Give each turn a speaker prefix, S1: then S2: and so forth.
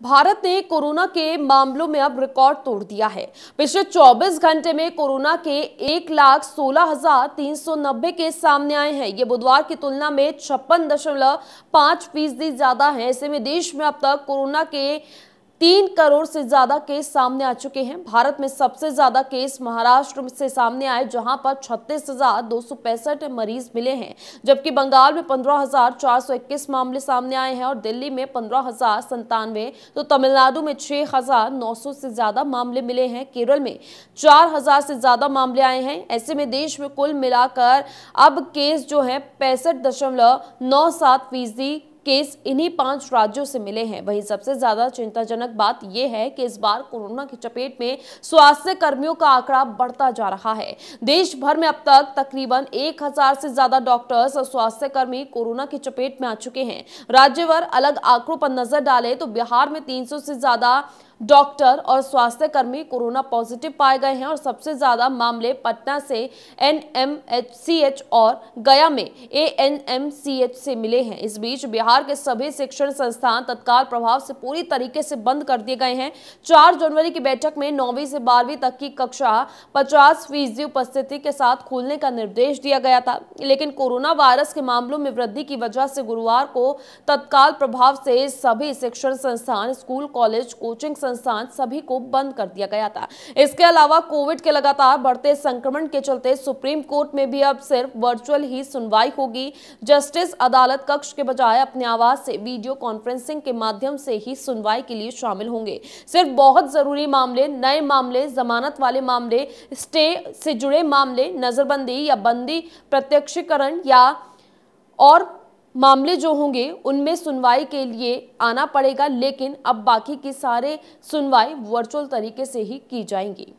S1: भारत ने कोरोना के मामलों में अब रिकॉर्ड तोड़ दिया है। पिछले 24 घंटे में कोरोना के एक लाख सोलह हज़ार तीन सौ नब्बे केस सामने आए हैं। ये बुधवार की तुलना में छप्पन दशमलव पाँच फ़ीसदी ज़्यादा है। ऐसे में देश में अब तक कोरोना के तीन करोड़ से ज़्यादा केस सामने आ चुके हैं। भारत में सबसे ज़्यादा केस महाराष्ट्र से सामने आए, जहाँ पर छत्तीस हज़ार दो सौ पैंसठ मरीज़ मिले हैं, जबकि बंगाल में पंद्रह हज़ार चार सौ इक्कीस मामले सामने आए हैं और दिल्ली में पंद्रह हज़ार संतानवे तो तमिलनाडु में छह हज़ार नौ सौ से ज़्यादा मामले मिले हैं। केरल में चार हज़ार से ज़्यादा मामले आए हैं। ऐसे में देश में कुल मिलाकर अब केस जो है, पैंसठ दशमलव नौ सात फ़ीसदी केस इन्हीं पाँच राज्यों से मिले हैं। वहीं सबसे ज़्यादा चिंताजनक बात यह है कि इस बार कोरोना की चपेट में स्वास्थ्य कर्मियों का आंकड़ा बढ़ता जा रहा है। देश भर में अब तक तकरीबन एक हज़ार से ज़्यादा डॉक्टर्स और स्वास्थ्य कर्मी कोरोना की चपेट में आ चुके हैं। राज्यवर अलग आंकड़ों पर नज़र डाले तो बिहार में तीन सौ से ज़्यादा डॉक्टर और स्वास्थ्य कर्मी कोरोना पॉजिटिव पाए गए हैं और सबसे ज़्यादा मामले पटना से एनएमएचसीएच और गया में एएनएमसीएच से मिले हैं। इस बीच बिहार के सभी शिक्षण संस्थान तत्काल प्रभाव से पूरी तरीके से बंद कर दिए गए हैं। चार जनवरी की बैठक में नौवीं से बारहवीं तक की कक्षा पचास फ़ीसदी उपस्थिति के साथ खोलने का निर्देश दिया गया था। लेकिन कोरोना वायरस के मामलों में वृद्धि की वजह से गुरुवार को तत्काल प्रभाव से सभी शिक्षण संस्थान, स्कूल, कॉलेज, कोचिंग संस्थान सभी को बंद कर दिया गया था। इसके अलावा कोविड के लगातार बढ़ते संक्रमण के चलते सुप्रीम कोर्ट में भी अब सिर्फ़ वर्चुअल ही सुनवाई होगी। जस्टिस अदालत कक्ष के बजाय अपने आवास से वीडियो कॉन्फ्रेंसिंग के माध्यम से ही सुनवाई के लिए शामिल होंगे। सिर्फ़ बहुत ज़रूरी मामले, नए मामले, जमानत वाले मामले, स्टे से जुड़े मामले, नजरबंदी या बंदी, प्रत्यक्षीकरण या और मामले जो होंगे, उनमें सुनवाई के लिए आना पड़ेगा, लेकिन अब बाकी की सारे सुनवाई वर्चुअल तरीके से ही की जाएँगी।